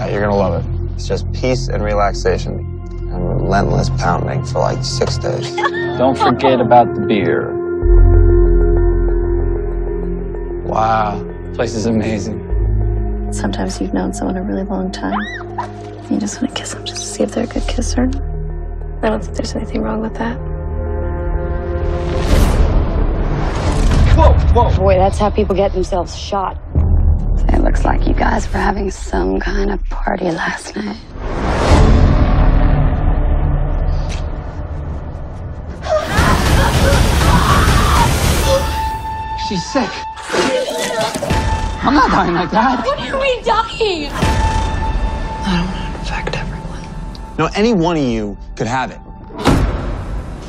Uh, you're gonna love it. It's just peace and relaxation and relentless pounding for like six days. Don't forget about the beer. Wow, place is amazing. Sometimes you've known someone a really long time. You just want to kiss them just to see if they're a good kisser. I don't think there's anything wrong with that. Whoa, whoa. Boy, that's how people get themselves shot. It looks like you guys were having some kind of party last night. She's sick. I'm not dying like that. What are we dying? I don't want to infect everyone. No, any one of you could have it.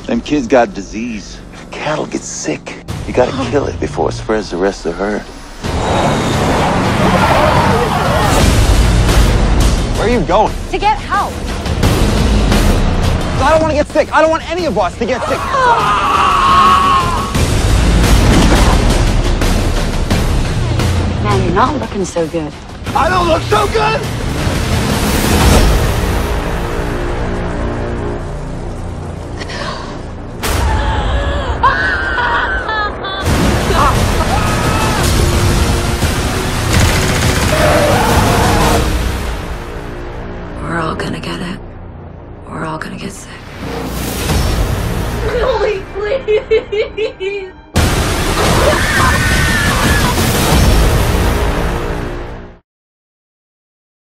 Them kids got disease. If cattle get sick, you gotta kill it before it spreads the rest of the herd. Where are you going? To get help. I don't want to get sick. I don't want any of us to get sick. Ah! Man, you're not looking so good. I don't look so good! We're all gonna get sick. Please, please.